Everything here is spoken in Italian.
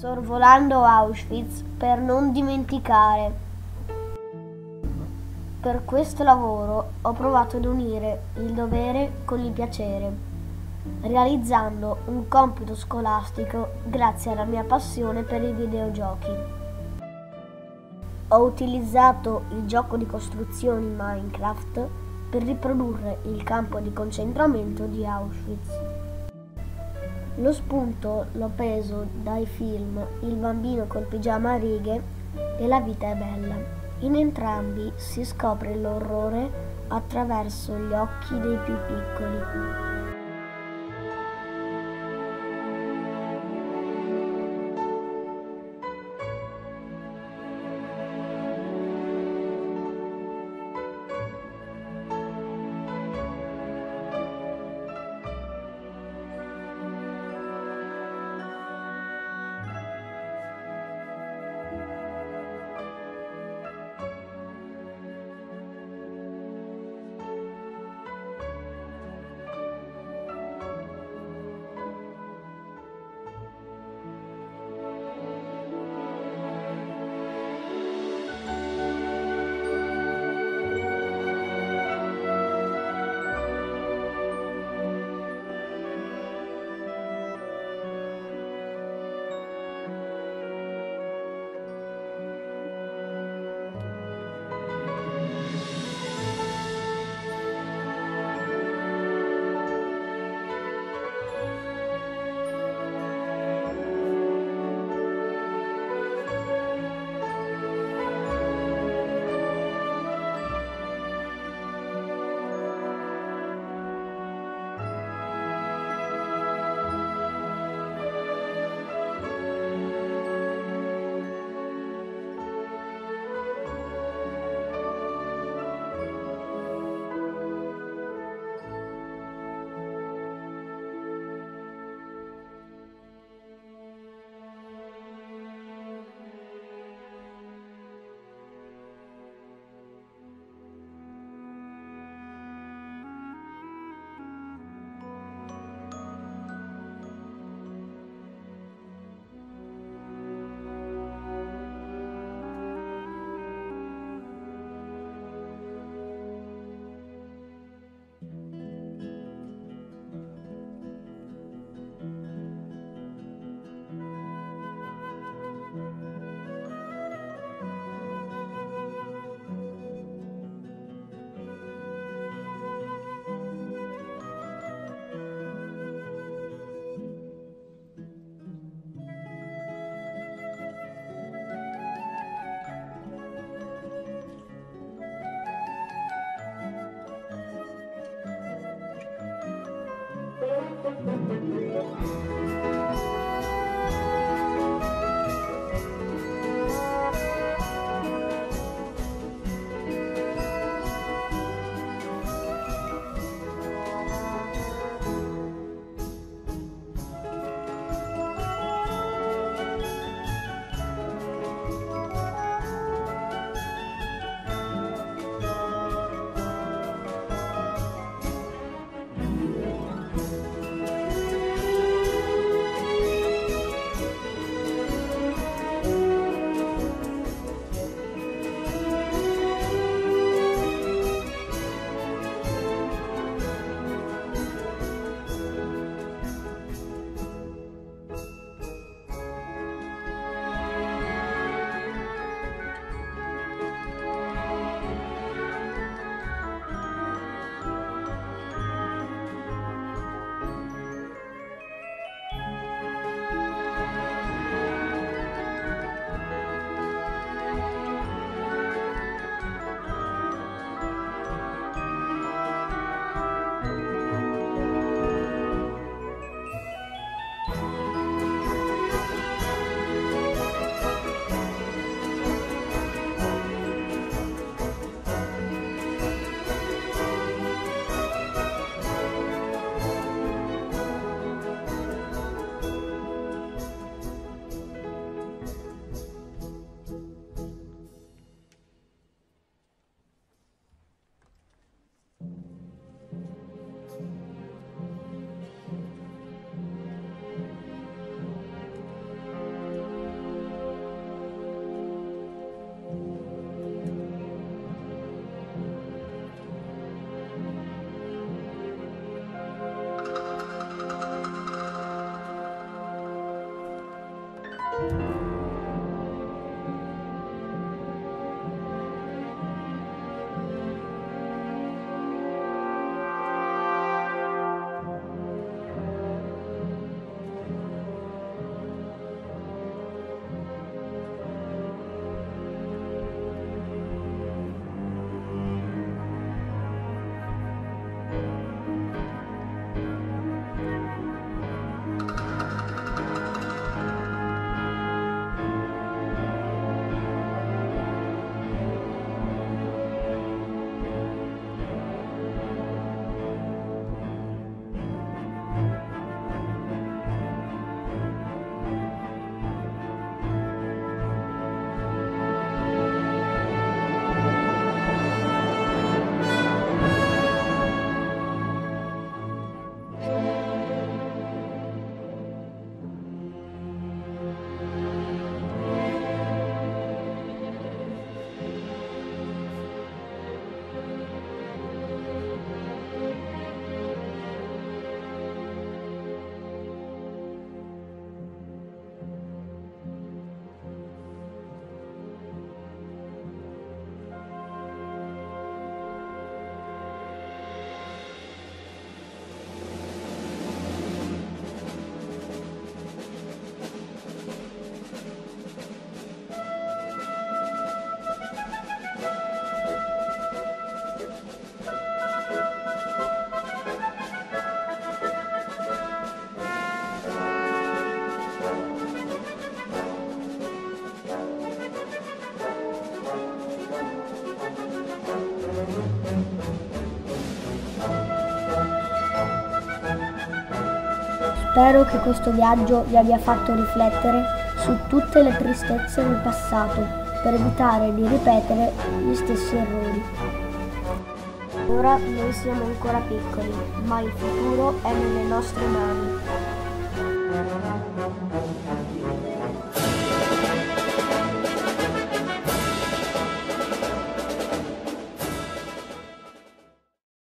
sorvolando Auschwitz per non dimenticare. Per questo lavoro ho provato ad unire il dovere con il piacere, realizzando un compito scolastico grazie alla mia passione per i videogiochi. Ho utilizzato il gioco di costruzioni Minecraft per riprodurre il campo di concentramento di Auschwitz. Lo spunto l'ho preso dai film Il bambino col pigiama a righe e La vita è bella. In entrambi si scopre l'orrore attraverso gli occhi dei più piccoli. Spero che questo viaggio vi abbia fatto riflettere su tutte le tristezze del passato per evitare di ripetere gli stessi errori. Ora noi siamo ancora piccoli, ma il futuro è nelle nostre mani.